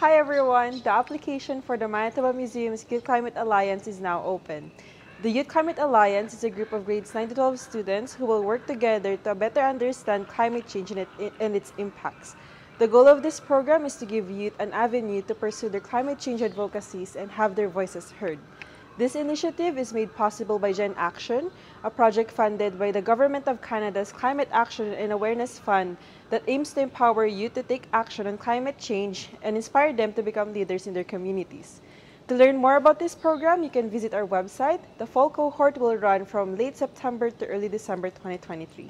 Hi everyone! The application for the Manitoba Museum's Youth Climate Alliance is now open. The Youth Climate Alliance is a group of grades 9 to 12 students who will work together to better understand climate change and, and its impacts. The goal of this program is to give youth an avenue to pursue their climate change advocacies and have their voices heard. This initiative is made possible by Gen Action, a project funded by the Government of Canada's Climate Action and Awareness Fund that aims to empower youth to take action on climate change and inspire them to become leaders in their communities. To learn more about this program, you can visit our website. The fall cohort will run from late September to early December 2023.